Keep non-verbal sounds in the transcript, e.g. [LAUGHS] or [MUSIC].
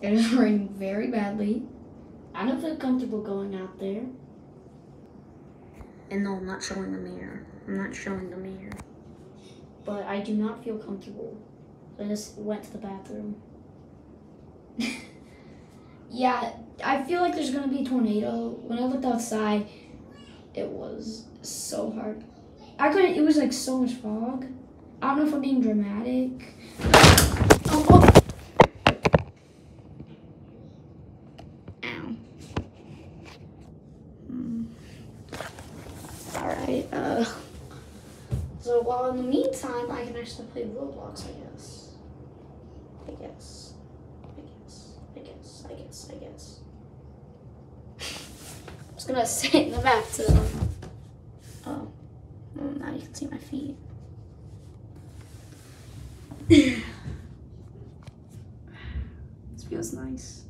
It is [LAUGHS] raining very badly. I don't feel comfortable going out there. And no, I'm not showing the mirror. I'm not showing the mirror. But I do not feel comfortable. So I just went to the bathroom. [LAUGHS] yeah, I feel like there's gonna be a tornado. When I looked outside, it was so hard. I couldn't. It was like so much fog. I don't know if I'm being dramatic. Oh, oh. Ow. Hmm. All right. Uh. So while in the meantime, I can actually play Roblox. I guess. I guess. I guess. I guess. I guess. I guess. [LAUGHS] I'm just gonna sit in the bathtub. Oh. Well, now you can see my feet. [SIGHS] this feels nice.